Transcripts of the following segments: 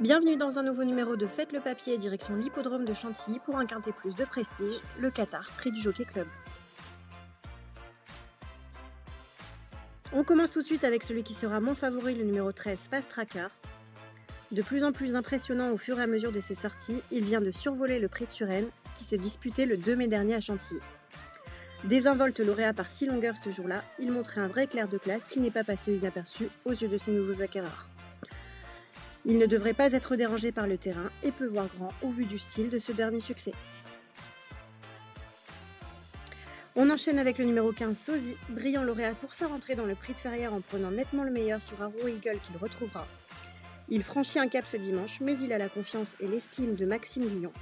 Bienvenue dans un nouveau numéro de Faites le papier direction l'hippodrome de Chantilly pour un quintet plus de prestige, le Qatar Prix du Jockey Club. On commence tout de suite avec celui qui sera mon favori, le numéro 13, Fast Tracker. De plus en plus impressionnant au fur et à mesure de ses sorties, il vient de survoler le prix de Suresnes qui s'est disputé le 2 mai dernier à Chantilly. Désinvolte lauréat par six longueurs ce jour-là, il montrait un vrai éclair de classe qui n'est pas passé inaperçu aux yeux de ses nouveaux acquéreurs. Il ne devrait pas être dérangé par le terrain et peut voir grand au vu du style de ce dernier succès. On enchaîne avec le numéro 15, Sozy, brillant lauréat pour sa rentrée dans le prix de Ferrière en prenant nettement le meilleur sur Arrow Eagle qu'il retrouvera. Il franchit un cap ce dimanche, mais il a la confiance et l'estime de Maxime Guillon.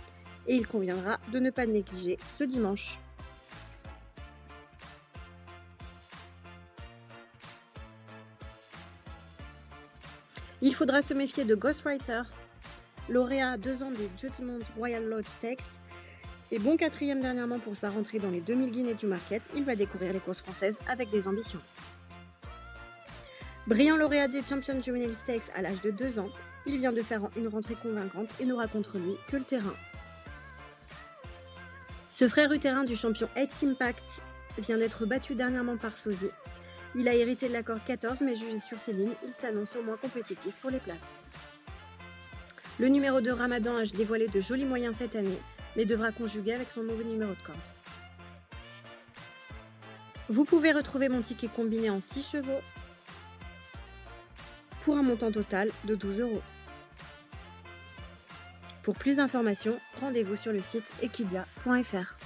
Et il conviendra de ne pas le négliger ce dimanche. Il faudra se méfier de Ghostwriter, lauréat deux ans des Judgment Royal Lodge Stakes. Et bon quatrième dernièrement pour sa rentrée dans les 2000 guinées du market, il va découvrir les courses françaises avec des ambitions. Brillant lauréat des Champions Juvenile Stakes à l'âge de 2 ans, il vient de faire une rentrée convaincante et n'aura contre lui que le terrain. Ce frère utérin du champion X Impact vient d'être battu dernièrement par Sozy il a hérité de l'accord 14, mais jugé sur ses lignes, il s'annonce au moins compétitif pour les places. Le numéro 2 Ramadan a dévoilé de jolis moyens cette année, mais devra conjuguer avec son nouveau numéro de corde. Vous pouvez retrouver mon ticket combiné en 6 chevaux pour un montant total de 12 euros. Pour plus d'informations, rendez-vous sur le site equidia.fr.